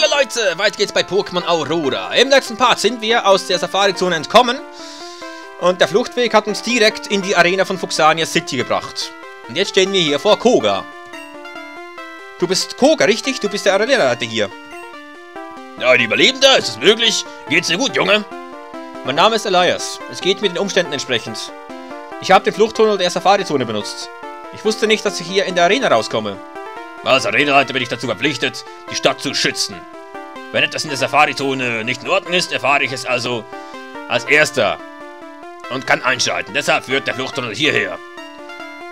Hallo Leute, weiter geht's bei Pokémon Aurora. Im letzten Part sind wir aus der Safari-Zone entkommen und der Fluchtweg hat uns direkt in die Arena von Fuxania City gebracht. Und jetzt stehen wir hier vor Koga. Du bist Koga, richtig? Du bist der Arena-Leiter hier. Ja, ein Überlebender, ist es möglich? Geht's dir gut, Junge? Mein Name ist Elias. Es geht mir den Umständen entsprechend. Ich habe den Fluchttunnel der Safari-Zone benutzt. Ich wusste nicht, dass ich hier in der Arena rauskomme. Als Arenaleiter bin ich dazu verpflichtet, die Stadt zu schützen. Wenn etwas in der Safari-Zone nicht in Ordnung ist, erfahre ich es also als Erster und kann einschalten. Deshalb führt der Fluchttunnel hierher.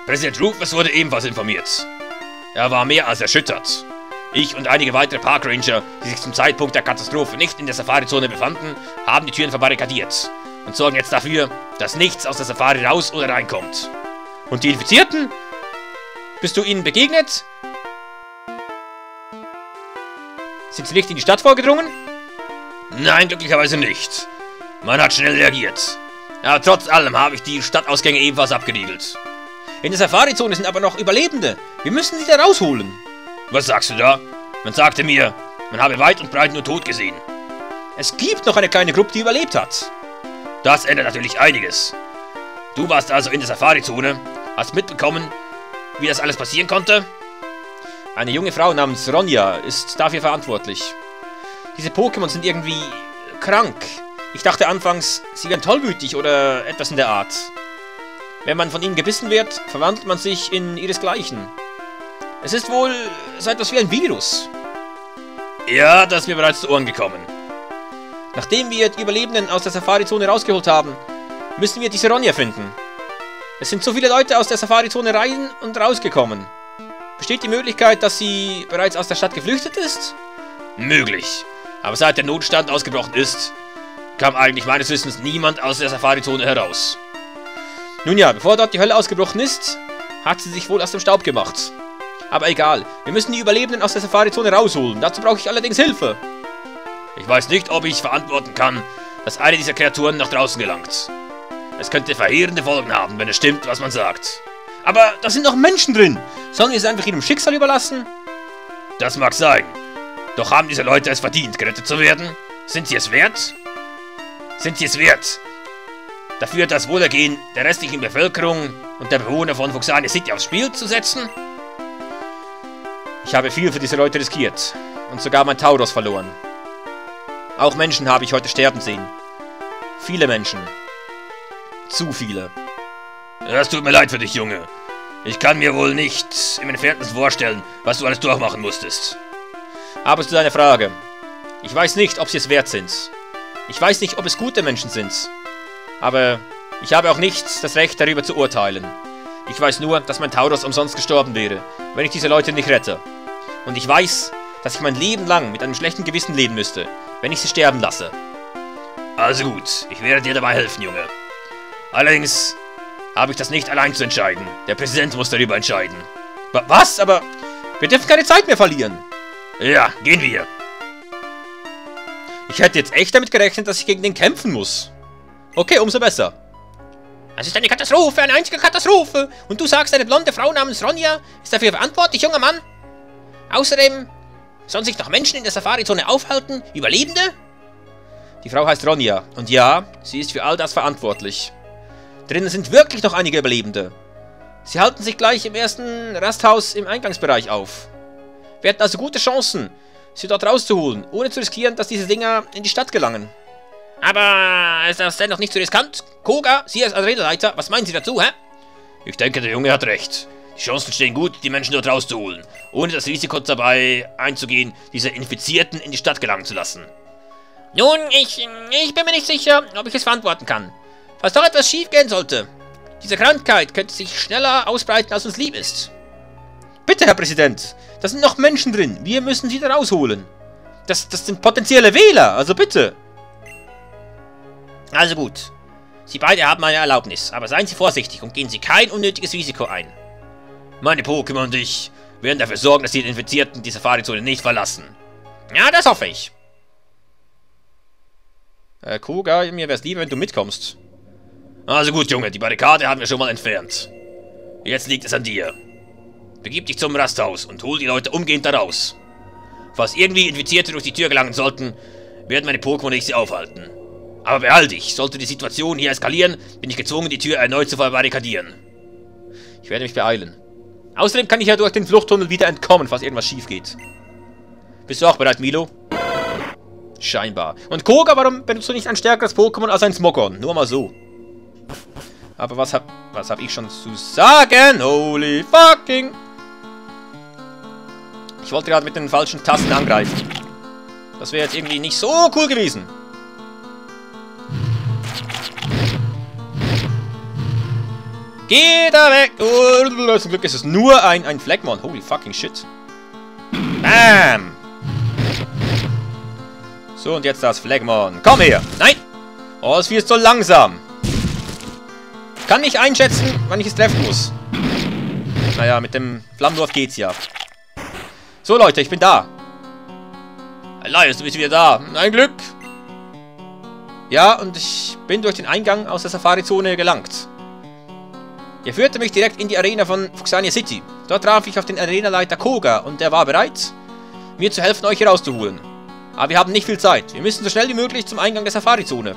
Präsident Rufus wurde ebenfalls informiert. Er war mehr als erschüttert. Ich und einige weitere Parkranger, die sich zum Zeitpunkt der Katastrophe nicht in der Safari-Zone befanden, haben die Türen verbarrikadiert und sorgen jetzt dafür, dass nichts aus der Safari raus oder reinkommt. Und die Infizierten? Bist du ihnen begegnet? Sind sie nicht in die Stadt vorgedrungen? Nein, glücklicherweise nicht. Man hat schnell reagiert. Aber trotz allem habe ich die Stadtausgänge ebenfalls abgeriegelt. In der Safari-Zone sind aber noch Überlebende. Wir müssen sie da rausholen. Was sagst du da? Man sagte mir, man habe weit und breit nur Tod gesehen. Es gibt noch eine kleine Gruppe, die überlebt hat. Das ändert natürlich einiges. Du warst also in der Safari-Zone, hast mitbekommen, wie das alles passieren konnte? Eine junge Frau namens Ronja ist dafür verantwortlich. Diese Pokémon sind irgendwie krank. Ich dachte anfangs, sie wären tollwütig oder etwas in der Art. Wenn man von ihnen gebissen wird, verwandelt man sich in ihresgleichen. Es ist wohl so etwas wie ein Virus. Ja, das ist mir bereits zu Ohren gekommen. Nachdem wir die Überlebenden aus der Safari-Zone rausgeholt haben, müssen wir diese Ronja finden. Es sind so viele Leute aus der Safari-Zone rein und rausgekommen. Besteht die Möglichkeit, dass sie bereits aus der Stadt geflüchtet ist? Möglich. Aber seit der Notstand ausgebrochen ist, kam eigentlich meines Wissens niemand aus der Safari-Zone heraus. Nun ja, bevor dort die Hölle ausgebrochen ist, hat sie sich wohl aus dem Staub gemacht. Aber egal, wir müssen die Überlebenden aus der Safari-Zone rausholen. Dazu brauche ich allerdings Hilfe. Ich weiß nicht, ob ich verantworten kann, dass eine dieser Kreaturen nach draußen gelangt. Es könnte verheerende Folgen haben, wenn es stimmt, was man sagt. Aber da sind noch Menschen drin. Sollen wir es einfach ihrem Schicksal überlassen? Das mag sein. Doch haben diese Leute es verdient, gerettet zu werden? Sind sie es wert? Sind sie es wert? Dafür das Wohlergehen der restlichen Bevölkerung und der Bewohner von Fuxania City aufs Spiel zu setzen? Ich habe viel für diese Leute riskiert und sogar mein Tauros verloren. Auch Menschen habe ich heute sterben sehen. Viele Menschen. Zu viele. Es tut mir leid für dich, Junge. Ich kann mir wohl nicht im Entferntesten vorstellen, was du alles durchmachen musstest. Aber zu deiner Frage. Ich weiß nicht, ob sie es wert sind. Ich weiß nicht, ob es gute Menschen sind. Aber ich habe auch nicht das Recht, darüber zu urteilen. Ich weiß nur, dass mein Tauros umsonst gestorben wäre, wenn ich diese Leute nicht rette. Und ich weiß, dass ich mein Leben lang mit einem schlechten Gewissen leben müsste, wenn ich sie sterben lasse. Also gut, ich werde dir dabei helfen, Junge. Allerdings habe ich das nicht allein zu entscheiden. Der Präsident muss darüber entscheiden. Was? Aber wir dürfen keine Zeit mehr verlieren. Ja, gehen wir. Ich hätte jetzt echt damit gerechnet, dass ich gegen den kämpfen muss. Okay, umso besser. Es ist eine Katastrophe, eine einzige Katastrophe. Und du sagst, eine blonde Frau namens Ronja ist dafür verantwortlich, junger Mann? Außerdem sollen sich noch Menschen in der Safari-Zone aufhalten? Überlebende? Die Frau heißt Ronja. Und ja, sie ist für all das verantwortlich. Drinnen sind wirklich noch einige Überlebende. Sie halten sich gleich im ersten Rasthaus im Eingangsbereich auf. Wir hätten also gute Chancen, sie dort rauszuholen, ohne zu riskieren, dass diese Dinger in die Stadt gelangen. Aber ist das dennoch nicht zu riskant? Koga, Sie als Redeleiter, was meinen Sie dazu, hä? Ich denke, der Junge hat recht. Die Chancen stehen gut, die Menschen dort rauszuholen, ohne das Risiko dabei einzugehen, diese Infizierten in die Stadt gelangen zu lassen. Nun, ich, ich bin mir nicht sicher, ob ich es verantworten kann. Falls doch etwas schief gehen sollte. Diese Krankheit könnte sich schneller ausbreiten, als uns lieb ist. Bitte, Herr Präsident. Da sind noch Menschen drin. Wir müssen sie da rausholen. Das, das sind potenzielle Wähler, also bitte. Also gut. Sie beide haben meine Erlaubnis, aber seien Sie vorsichtig und gehen Sie kein unnötiges Risiko ein. Meine Pokémon und ich werden dafür sorgen, dass die Infizierten die Safari-Zone nicht verlassen. Ja, das hoffe ich. Äh, Koga, mir wäre es lieber, wenn du mitkommst. Also gut, Junge, die Barrikade haben wir schon mal entfernt. Jetzt liegt es an dir. Begib dich zum Rasthaus und hol die Leute umgehend da raus. Falls irgendwie Infizierte durch die Tür gelangen sollten, werden meine Pokémon nicht sie aufhalten. Aber behalte dich, sollte die Situation hier eskalieren, bin ich gezwungen, die Tür erneut zu verbarrikadieren. Ich werde mich beeilen. Außerdem kann ich ja durch den Fluchttunnel wieder entkommen, falls irgendwas schief geht. Bist du auch bereit, Milo? Scheinbar. Und Koga, warum benutzt du nicht ein stärkeres Pokémon als ein Smogon? Nur mal so. Aber was hab, was hab ich schon zu sagen? Holy fucking... Ich wollte gerade mit den falschen Tasten angreifen. Das wäre jetzt irgendwie nicht so cool gewesen. Geh da weg! Oh, zum Glück ist es nur ein, ein Fleckmon. Holy fucking shit. Bam! So, und jetzt das Fleckmon. Komm her! Nein! Oh, Vieh ist so langsam. Kann nicht einschätzen, wann ich es treffen muss. Naja, mit dem Flammendorf geht's ja. So, Leute, ich bin da. Elias, du bist wieder da. Ein Glück. Ja, und ich bin durch den Eingang aus der Safari-Zone gelangt. Er führte mich direkt in die Arena von Fuxania City. Dort traf ich auf den Arenaleiter Koga und er war bereit, mir zu helfen, euch herauszuholen. Aber wir haben nicht viel Zeit. Wir müssen so schnell wie möglich zum Eingang der Safari-Zone.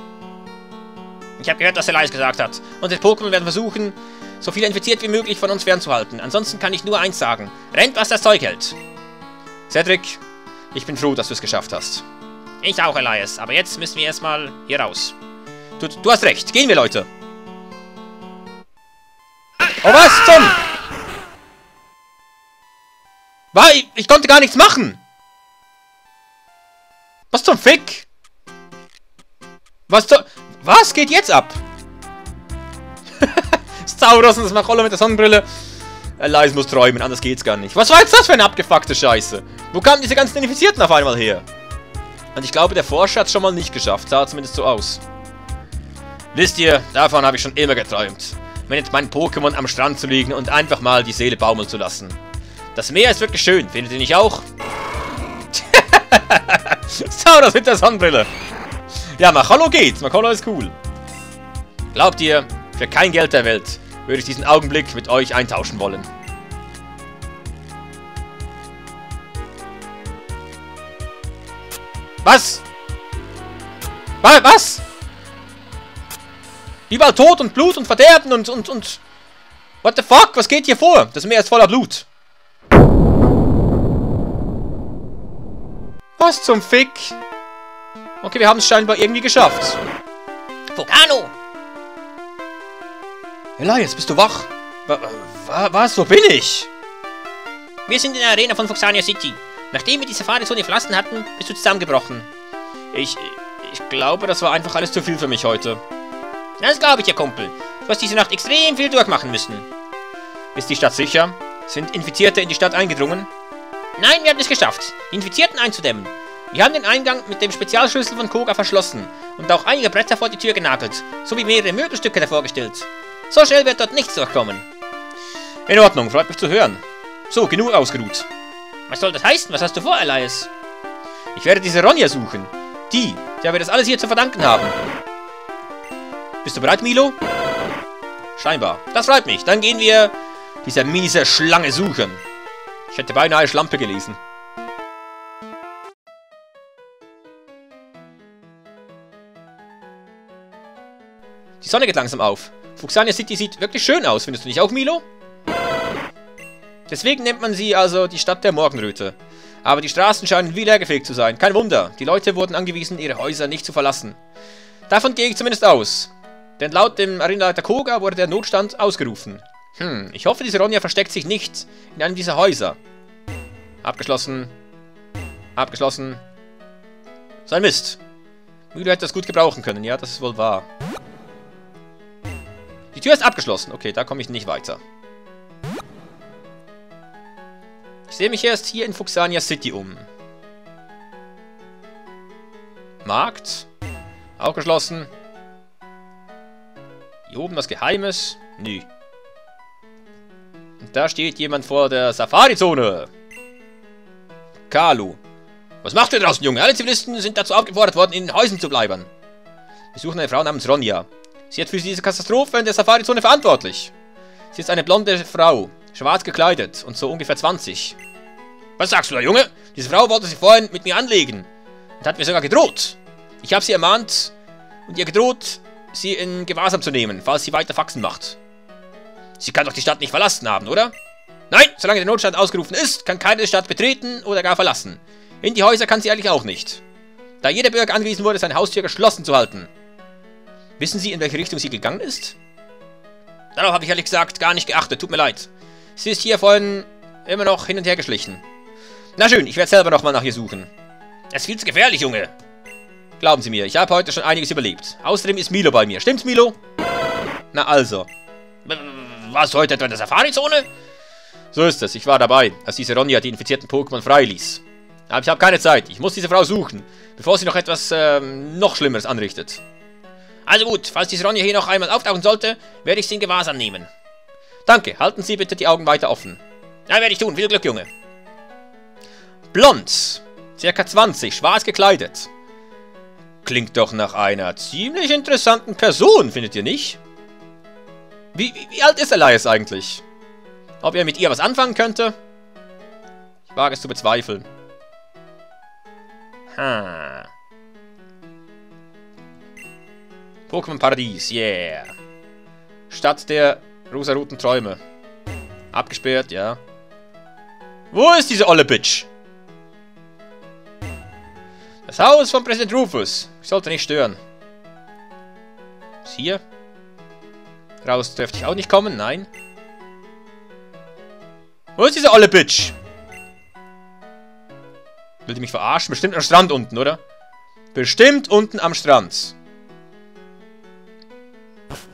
Ich habe gehört, was Elias gesagt hat. Unsere Pokémon werden versuchen, so viele infiziert wie möglich von uns fernzuhalten. Ansonsten kann ich nur eins sagen. Rennt, was das Zeug hält. Cedric, ich bin froh, dass du es geschafft hast. Ich auch, Elias. Aber jetzt müssen wir erstmal hier raus. Du, du hast recht. Gehen wir, Leute. Oh, was zum... Was? Ich, ich konnte gar nichts machen. Was zum Fick? Was zum... Was geht jetzt ab? Stauros und das Macholo mit der Sonnenbrille. Elias muss träumen, anders geht's gar nicht. Was war jetzt das für eine abgefuckte Scheiße? Wo kamen diese ganzen Infizierten auf einmal her? Und ich glaube, der Forscher hat es schon mal nicht geschafft. Sah zumindest so aus. Wisst ihr, davon habe ich schon immer geträumt. Mit meinen Pokémon am Strand zu liegen und einfach mal die Seele baumeln zu lassen. Das Meer ist wirklich schön, findet ihr nicht auch? Stauros mit der Sonnenbrille. Ja, Macholo geht's. Macholo ist cool. Glaubt ihr, für kein Geld der Welt würde ich diesen Augenblick mit euch eintauschen wollen. Was? Was? Überall Tod und Blut und Verderben und, und, und... What the fuck? Was geht hier vor? Das Meer ist voller Blut. Was zum Fick? Okay, wir haben es scheinbar irgendwie geschafft. Vulcano! Elias, bist du wach? Was? was? Wo bin ich? Wir sind in der Arena von Foxania City. Nachdem wir die Safari-Zone verlassen hatten, bist du zusammengebrochen. Ich, ich glaube, das war einfach alles zu viel für mich heute. Das glaube ich, Ihr Kumpel. Du hast diese Nacht extrem viel durchmachen müssen. Ist die Stadt sicher? Sind Infizierte in die Stadt eingedrungen? Nein, wir haben es geschafft, die Infizierten einzudämmen. Wir haben den Eingang mit dem Spezialschlüssel von Koga verschlossen und auch einige Bretter vor die Tür genagelt, sowie mehrere Möbelstücke davor gestellt. So schnell wird dort nichts durchkommen. In Ordnung, freut mich zu hören. So, genug ausgeruht. Was soll das heißen? Was hast du vor, Elias? Ich werde diese Ronja suchen. Die, der wir das alles hier zu verdanken haben. Bist du bereit, Milo? Scheinbar. Das freut mich. Dann gehen wir diese miese Schlange suchen. Ich hätte beinahe Schlampe gelesen. Die Sonne geht langsam auf. Fuxania City sieht wirklich schön aus, findest du nicht auch, Milo? Deswegen nennt man sie also die Stadt der Morgenröte. Aber die Straßen scheinen wie leergefegt zu sein. Kein Wunder, die Leute wurden angewiesen, ihre Häuser nicht zu verlassen. Davon gehe ich zumindest aus. Denn laut dem Arenaleiter Koga wurde der Notstand ausgerufen. Hm, ich hoffe, diese Ronja versteckt sich nicht in einem dieser Häuser. Abgeschlossen. Abgeschlossen. So ein Mist. Milo hätte das gut gebrauchen können, ja, das ist wohl wahr. Die Tür ist abgeschlossen. Okay, da komme ich nicht weiter. Ich sehe mich erst hier in Fuxania City um. Markt. Auch geschlossen. Hier oben was Geheimes. Nö. Und da steht jemand vor der Safari-Zone. Kalu. Was macht ihr draußen, Junge? Alle Zivilisten sind dazu aufgefordert worden, in den Häusern zu bleiben. Wir suchen eine Frau namens Ronja. Sie ist für diese Katastrophe in der Safari-Zone verantwortlich. Sie ist eine blonde Frau, schwarz gekleidet und so ungefähr 20. Was sagst du da, Junge? Diese Frau wollte sich vorhin mit mir anlegen. Und hat mir sogar gedroht. Ich habe sie ermahnt und ihr gedroht, sie in Gewahrsam zu nehmen, falls sie weiter Faxen macht. Sie kann doch die Stadt nicht verlassen haben, oder? Nein, solange der Notstand ausgerufen ist, kann keine Stadt betreten oder gar verlassen. In die Häuser kann sie eigentlich auch nicht. Da jeder Bürger angewiesen wurde, seine Haustür geschlossen zu halten. Wissen Sie, in welche Richtung sie gegangen ist? Darauf habe ich ehrlich gesagt gar nicht geachtet, tut mir leid. Sie ist hier vorhin immer noch hin und her geschlichen. Na schön, ich werde selber nochmal nach ihr suchen. Es ist viel zu gefährlich, Junge. Glauben Sie mir, ich habe heute schon einiges überlebt. Außerdem ist Milo bei mir. Stimmt's, Milo? Na also. Du heute etwa in der Safari-Zone? So ist es, ich war dabei, als diese Ronja die infizierten Pokémon freiließ. Aber ich habe keine Zeit, ich muss diese Frau suchen, bevor sie noch etwas, ähm, noch Schlimmeres anrichtet. Also gut, falls diese Ronja hier noch einmal auftauchen sollte, werde ich sie in Gewahrsam nehmen. Danke, halten Sie bitte die Augen weiter offen. Ja, werde ich tun, viel Glück, Junge. Blond, circa 20, schwarz gekleidet. Klingt doch nach einer ziemlich interessanten Person, findet ihr nicht? Wie, wie, wie alt ist Elias eigentlich? Ob er mit ihr was anfangen könnte? Ich wage es zu bezweifeln. Hm. Pokémon Paradies, yeah. Stadt der rosaroten Träume. Abgesperrt, ja. Wo ist diese olle Bitch? Das Haus von Präsident Rufus. Ich sollte nicht stören. Ist hier? Raus dürfte ich auch nicht kommen, nein. Wo ist diese olle Bitch? Will die mich verarschen? Bestimmt am Strand unten, oder? Bestimmt unten am Strand.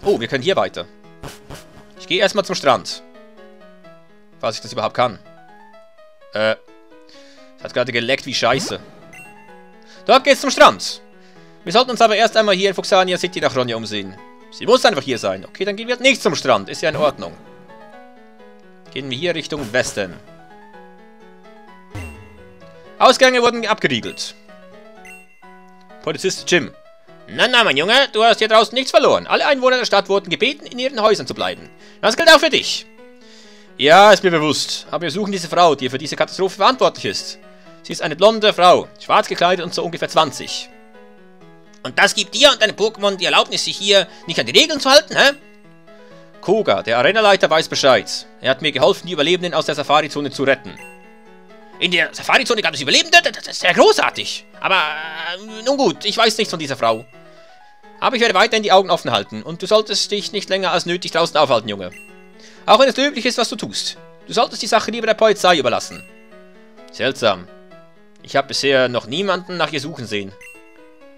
Oh, wir können hier weiter. Ich gehe erstmal zum Strand. Falls ich das überhaupt kann. Äh. Es hat gerade geleckt wie Scheiße. Dort geht's zum Strand. Wir sollten uns aber erst einmal hier in Fuxania City nach Ronja umsehen. Sie muss einfach hier sein. Okay, dann gehen wir nicht zum Strand. Ist ja in Ordnung. Gehen wir hier Richtung Westen. Ausgänge wurden abgeriegelt. Polizist Jim. Na, na, mein Junge, du hast hier draußen nichts verloren. Alle Einwohner der Stadt wurden gebeten, in ihren Häusern zu bleiben. Das gilt auch für dich. Ja, ist mir bewusst. Aber wir suchen diese Frau, die für diese Katastrophe verantwortlich ist. Sie ist eine blonde Frau, schwarz gekleidet und so ungefähr 20. Und das gibt dir und deinem Pokémon die Erlaubnis, sich hier nicht an die Regeln zu halten, hä? Koga, der Arenaleiter, weiß Bescheid. Er hat mir geholfen, die Überlebenden aus der Safari-Zone zu retten. In der Safari-Zone gab es Überlebende? Das ist sehr großartig. Aber, äh, nun gut, ich weiß nichts von dieser Frau. Aber ich werde weiterhin die Augen offen halten und du solltest dich nicht länger als nötig draußen aufhalten, Junge. Auch wenn es löblich ist, was du tust. Du solltest die Sache lieber der Polizei überlassen. Seltsam. Ich habe bisher noch niemanden nach ihr suchen sehen.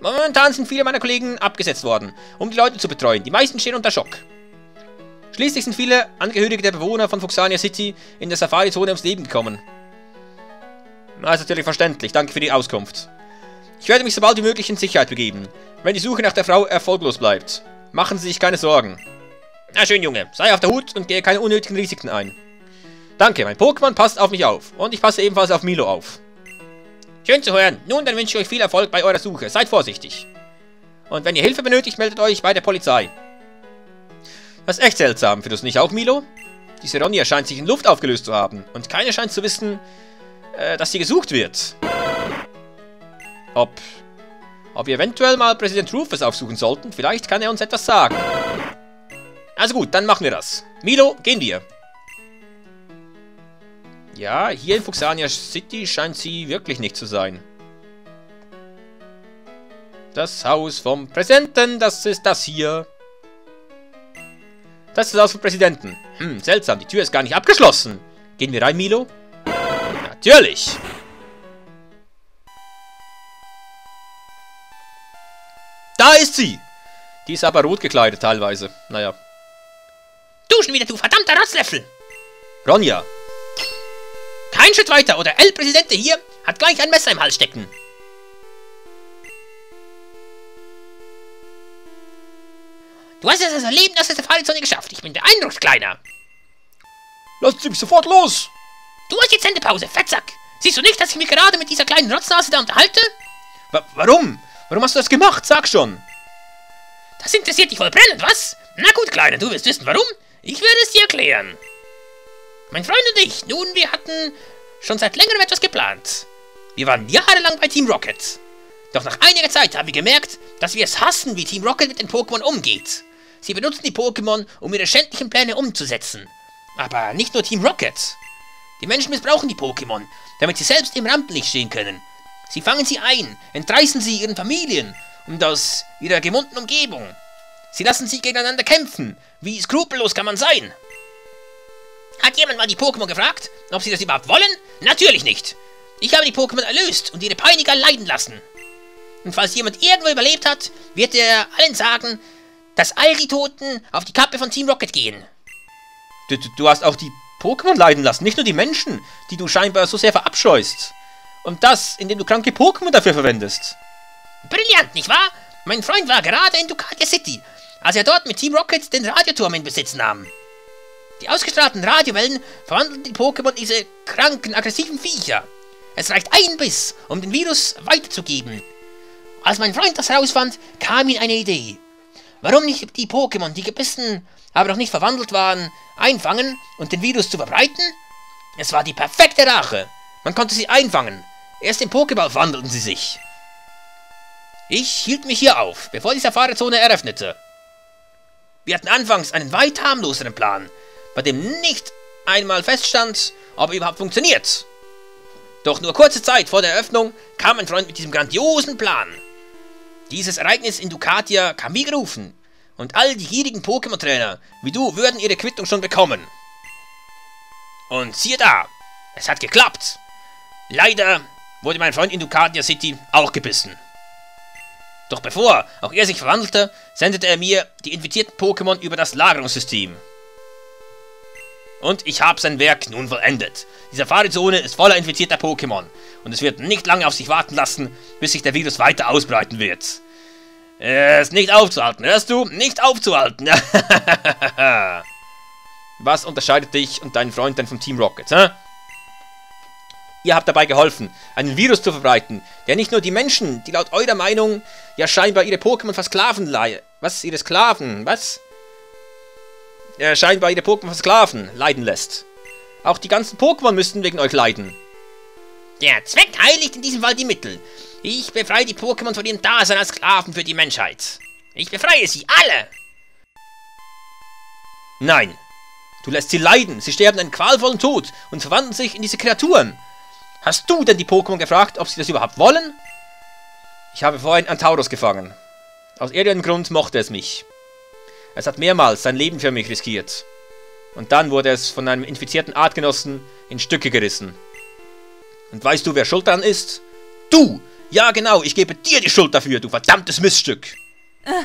Momentan sind viele meiner Kollegen abgesetzt worden, um die Leute zu betreuen. Die meisten stehen unter Schock. Schließlich sind viele Angehörige der Bewohner von Fuxania City in der Safari-Zone ums Leben gekommen. Das ist natürlich verständlich, danke für die Auskunft. Ich werde mich so bald wie möglich in Sicherheit begeben, wenn die Suche nach der Frau erfolglos bleibt. Machen Sie sich keine Sorgen. Na schön, Junge, sei auf der Hut und gehe keine unnötigen Risiken ein. Danke, mein Pokémon passt auf mich auf und ich passe ebenfalls auf Milo auf. Schön zu hören. Nun, dann wünsche ich euch viel Erfolg bei eurer Suche. Seid vorsichtig. Und wenn ihr Hilfe benötigt, meldet euch bei der Polizei. Das ist echt seltsam. Findest du nicht auch, Milo? Diese Ronja scheint sich in Luft aufgelöst zu haben. Und keiner scheint zu wissen, äh, dass sie gesucht wird. Ob... Ob wir eventuell mal Präsident Rufus aufsuchen sollten? Vielleicht kann er uns etwas sagen. Also gut, dann machen wir das. Milo, gehen wir. Ja, hier in Fuxania City scheint sie wirklich nicht zu sein. Das Haus vom Präsidenten, das ist das hier. Das ist das Haus vom Präsidenten. Hm, seltsam, die Tür ist gar nicht abgeschlossen. Gehen wir rein, Milo? Natürlich. Da ist sie. Die ist aber rot gekleidet teilweise. Naja. Du schon wieder, du verdammter Rotzlöffel. Ronja. Kein Schritt weiter, oder El Präsidente hier hat gleich ein Messer im Hals stecken. Du hast es also Leben aus der Safari-Zone geschafft. Ich bin beeindruckt, Kleiner. Lassen Sie mich sofort los! Du hast jetzt Sendepause, Fettsack. Siehst du nicht, dass ich mich gerade mit dieser kleinen Rotznase da unterhalte? Wa warum? Warum hast du das gemacht? Sag schon! Das interessiert dich wohl brennend, was? Na gut, Kleiner, du wirst wissen, warum. Ich werde es dir erklären. Mein Freund und ich, nun, wir hatten schon seit längerem etwas geplant. Wir waren jahrelang bei Team Rocket. Doch nach einiger Zeit haben wir gemerkt, dass wir es hassen, wie Team Rocket mit den Pokémon umgeht. Sie benutzen die Pokémon, um ihre schändlichen Pläne umzusetzen. Aber nicht nur Team Rocket. Die Menschen missbrauchen die Pokémon, damit sie selbst im Rampenlicht stehen können. Sie fangen sie ein, entreißen sie ihren Familien und aus ihrer gewohnten Umgebung. Sie lassen sie gegeneinander kämpfen. Wie skrupellos kann man sein? Hat jemand mal die Pokémon gefragt, ob sie das überhaupt wollen? Natürlich nicht. Ich habe die Pokémon erlöst und ihre Peiniger leiden lassen. Und falls jemand irgendwo überlebt hat, wird er allen sagen, dass all die Toten auf die Kappe von Team Rocket gehen. Du, du, du hast auch die Pokémon leiden lassen, nicht nur die Menschen, die du scheinbar so sehr verabscheust. Und das, indem du kranke Pokémon dafür verwendest. Brillant, nicht wahr? Mein Freund war gerade in Ducatia City, als er dort mit Team Rocket den Radioturm in Besitz nahm. Die ausgestrahlten Radiowellen verwandeln die Pokémon in diese kranken, aggressiven Viecher. Es reicht ein Biss, um den Virus weiterzugeben. Als mein Freund das herausfand, kam ihm eine Idee. Warum nicht die Pokémon, die gebissen, aber noch nicht verwandelt waren, einfangen und den Virus zu verbreiten? Es war die perfekte Rache. Man konnte sie einfangen. Erst im Pokéball wandelten sie sich. Ich hielt mich hier auf, bevor die Safari-Zone eröffnete. Wir hatten anfangs einen weit harmloseren Plan, bei dem nicht einmal feststand, ob er überhaupt funktioniert. Doch nur kurze Zeit vor der Eröffnung kam mein Freund mit diesem grandiosen Plan. Dieses Ereignis in Ducatia kam wie gerufen, und all die gierigen Pokémon-Trainer wie du würden ihre Quittung schon bekommen. Und siehe da, es hat geklappt. Leider wurde mein Freund in Ducatia City auch gebissen. Doch bevor auch er sich verwandelte, sendete er mir die infizierten Pokémon über das Lagerungssystem. Und ich habe sein Werk nun vollendet. Die Safari-Zone ist voller infizierter Pokémon. Und es wird nicht lange auf sich warten lassen, bis sich der Virus weiter ausbreiten wird. Er ist nicht aufzuhalten, hörst du? Nicht aufzuhalten. Was unterscheidet dich und deinen Freund denn vom Team Rocket, hä? Ihr habt dabei geholfen, einen Virus zu verbreiten, der nicht nur die Menschen, die laut eurer Meinung ja scheinbar ihre Pokémon versklaven leihen. Was? Ihre Sklaven? Was? äh, scheinbar ihre Pokémon versklaven, leiden lässt. Auch die ganzen Pokémon müssten wegen euch leiden. Der Zweck heiligt in diesem Fall die Mittel. Ich befreie die Pokémon von ihrem Dasein als Sklaven für die Menschheit. Ich befreie sie alle. Nein. Du lässt sie leiden. Sie sterben einen qualvollen Tod und verwandeln sich in diese Kreaturen. Hast du denn die Pokémon gefragt, ob sie das überhaupt wollen? Ich habe vorhin Antaurus gefangen. Aus irgendeinem Grund mochte es mich. Es hat mehrmals sein Leben für mich riskiert. Und dann wurde es von einem infizierten Artgenossen in Stücke gerissen. Und weißt du, wer schuld daran ist? Du! Ja, genau, ich gebe dir die Schuld dafür, du verdammtes Miststück!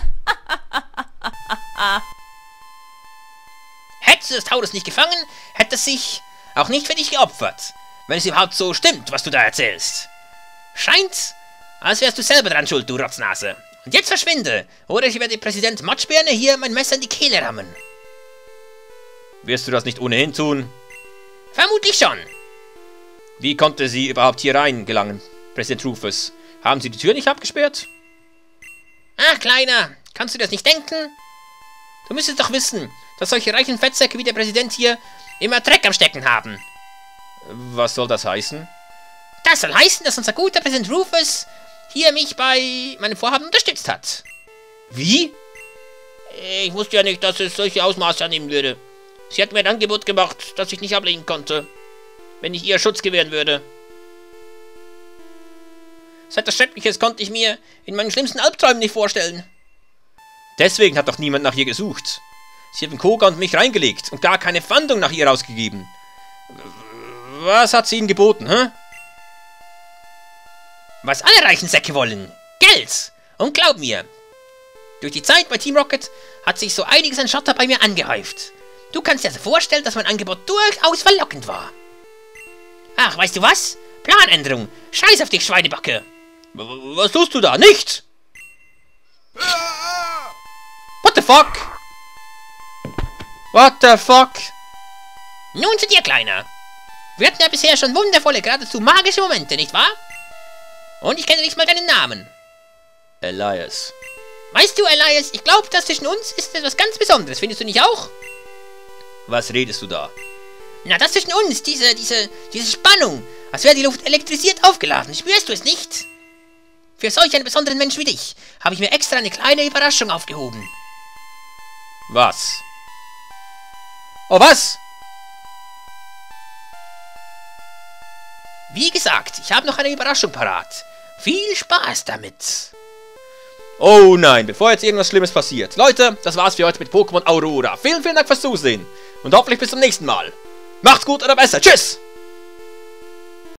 Hättest du das Taurus nicht gefangen, hätte es sich auch nicht für dich geopfert. Wenn es überhaupt so stimmt, was du da erzählst. Scheint, als wärst du selber dran schuld, du Rotznase. Und jetzt verschwinde, oder ich werde Präsident Matschbirne hier mein Messer in die Kehle rammen. Wirst du das nicht ohnehin tun? Vermutlich schon. Wie konnte sie überhaupt hier rein gelangen, Präsident Rufus? Haben sie die Tür nicht abgesperrt? Ach, Kleiner, kannst du das nicht denken? Du müsstest doch wissen, dass solche reichen Fettsäcke wie der Präsident hier immer Dreck am Stecken haben. Was soll das heißen? Das soll heißen, dass unser guter Präsident Rufus hier mich bei meinem Vorhaben unterstützt hat. Wie? Ich wusste ja nicht, dass es solche Ausmaße annehmen würde. Sie hat mir ein Angebot gemacht, das ich nicht ablehnen konnte, wenn ich ihr Schutz gewähren würde. So etwas Schreckliches konnte ich mir in meinen schlimmsten Albträumen nicht vorstellen. Deswegen hat doch niemand nach ihr gesucht. Sie haben Koga und mich reingelegt und gar keine Fandung nach ihr ausgegeben. Was hat sie ihnen geboten, hä? Was alle reichen Säcke wollen. Geld. Und glaub mir, durch die Zeit bei Team Rocket hat sich so einiges an Schotter bei mir angehäuft. Du kannst dir also vorstellen, dass mein Angebot durchaus verlockend war. Ach, weißt du was? Planänderung. Scheiß auf dich, Schweinebacke. Was tust du da? Nicht! What the fuck? What the fuck? Nun zu dir, Kleiner. Wir hatten ja bisher schon wundervolle, geradezu magische Momente, nicht wahr? Und ich kenne nicht mal deinen Namen. Elias. Weißt du, Elias, ich glaube, das zwischen uns ist etwas ganz Besonderes. Findest du nicht auch? Was redest du da? Na, das zwischen uns, diese, diese, diese Spannung, als wäre die Luft elektrisiert aufgeladen. Spürst du es nicht? Für solch einen besonderen Menschen wie dich habe ich mir extra eine kleine Überraschung aufgehoben. Was? Oh, was? Wie gesagt, ich habe noch eine Überraschung parat. Viel Spaß damit. Oh nein, bevor jetzt irgendwas Schlimmes passiert. Leute, das war's für heute mit Pokémon Aurora. Vielen, vielen Dank fürs Zusehen. Und hoffentlich bis zum nächsten Mal. Macht's gut oder besser. Tschüss!